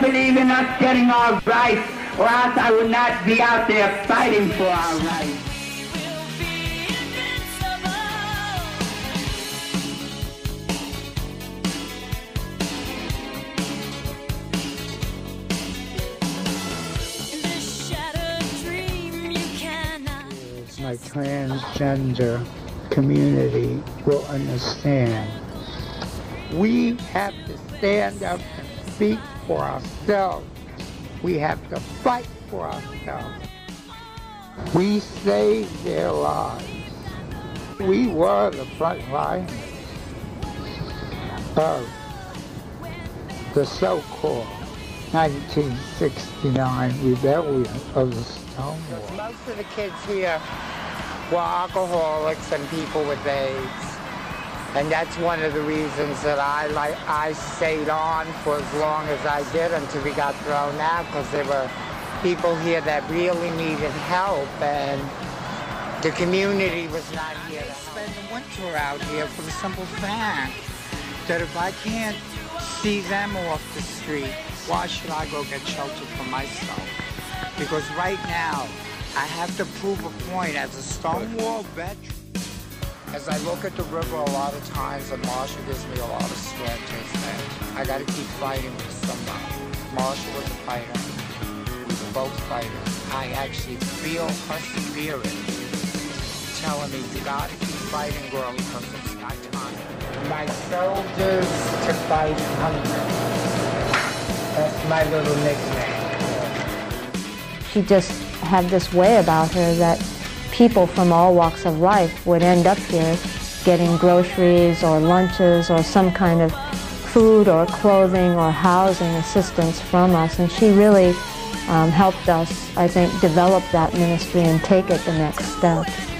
believe in us getting our rights, or else I would not be out there fighting for our rights. my transgender community will understand. We have to stand up and speak for ourselves. We have to fight for ourselves. We saved their lives. We were the front line of the so-called 1969 rebellion of the Stonewall. Most of the kids here were alcoholics and people with AIDS. And that's one of the reasons that I like I stayed on for as long as I did until we got thrown out because there were people here that really needed help and the community was not here to spend the winter out here for the simple fact that if I can't see them off the street, why should I go get shelter for myself? Because right now, I have to prove a point as a Stonewall veteran. As I look at the river a lot of times, and Marsha gives me a lot of strength, and I gotta keep fighting for somebody. Marsha was a fighter. We were both fighters. I actually feel her spirit telling me, you gotta keep fighting, girl, because it's not time. My soldiers to fight hunger. That's my little nickname. She just had this way about her that people from all walks of life would end up here getting groceries or lunches or some kind of food or clothing or housing assistance from us. And she really um, helped us, I think, develop that ministry and take it the next step.